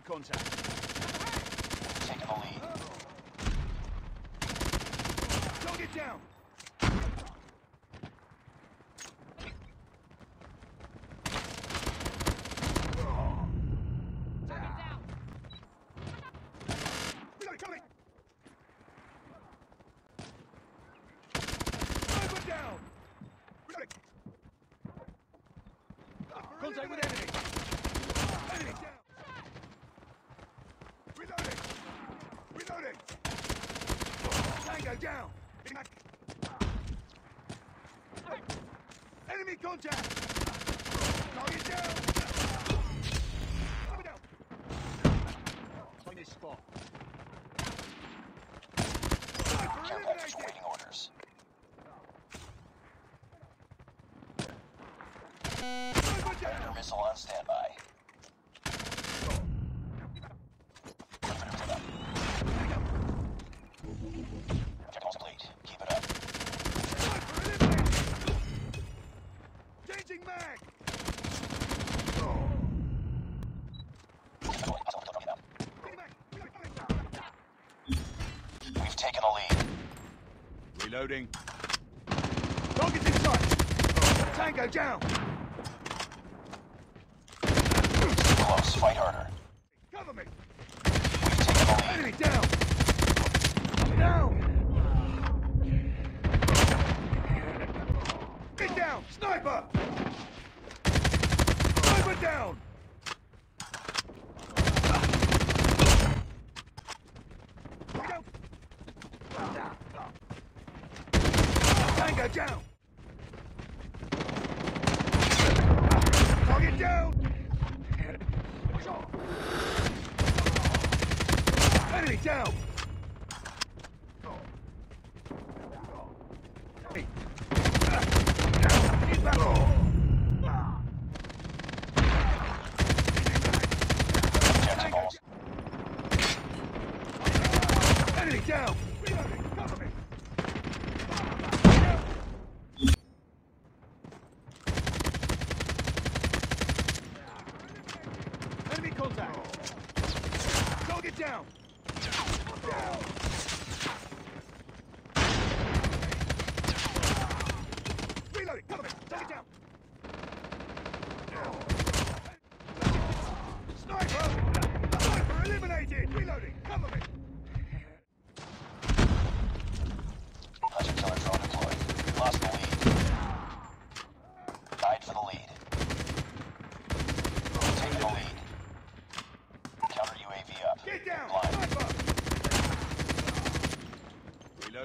contact. Taking the lead. Down. Reloading, coming. Down. Contact with enemy. Enemy down. Reloading. Reloading. Tango down. Getting back. Enemy contact. Target down. Down. Find this spot. Predator missile on standby. Reloading. Target's in sight. Tango down. Close. Fight harder. Cover me. We've taken the lead. Enemy down. Down. Get down. Sniper. Sniper down. Down. Target down. Enemy down. Enemy down. Reloading. Cover me. Enemy contact. Target down. Down. Reloading. Cover me. Target down. Sniper. Sniper eliminated. Reloading. Cover me. Hunter killer drone deployed. Lost the lead. Tied for the lead. Taking the lead. Counter UAV up. Get down. Blind. Sniper.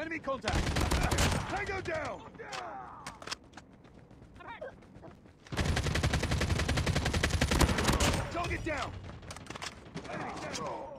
Enemy contact. Tango down. Target down. Enemy down.